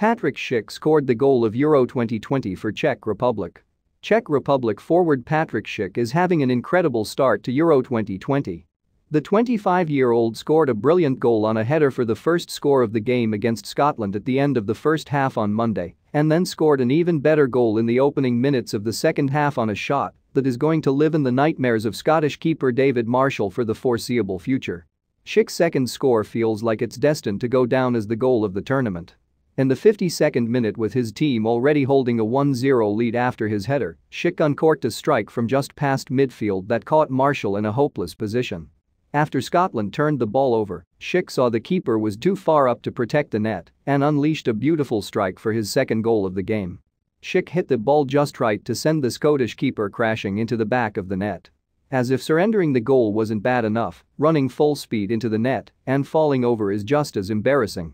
Patrik Schick scored the goal of Euro 2020 for Czech Republic. Czech Republic forward Patrik Schick is having an incredible start to Euro 2020. The 25-year-old scored a brilliant goal on a header for the first score of the game against Scotland at the end of the first half on Monday, and then scored an even better goal in the opening minutes of the second half on a shot that is going to live in the nightmares of Scottish keeper David Marshall for the foreseeable future. Schick's second score feels like it's destined to go down as the goal of the tournament. In the 52nd minute with his team already holding a 1-0 lead after his header, Schick uncorked a strike from just past midfield that caught Marshall in a hopeless position. After Scotland turned the ball over, Schick saw the keeper was too far up to protect the net and unleashed a beautiful strike for his second goal of the game. Schick hit the ball just right to send the Scottish keeper crashing into the back of the net. As if surrendering the goal wasn't bad enough, running full speed into the net and falling over is just as embarrassing.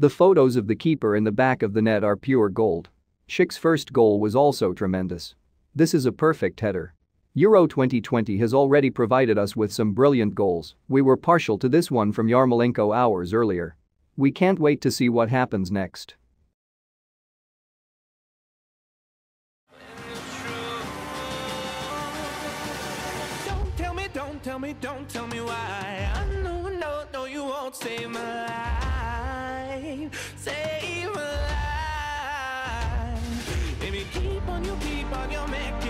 The photos of the keeper in the back of the net are pure gold. Schick's first goal was also tremendous. This is a perfect header. Euro 2020 has already provided us with some brilliant goals, we were partial to this one from Yarmolenko hours earlier. We can't wait to see what happens next. Don't tell me, don't tell me, don't tell me why. I know, no, no, you won't save On your making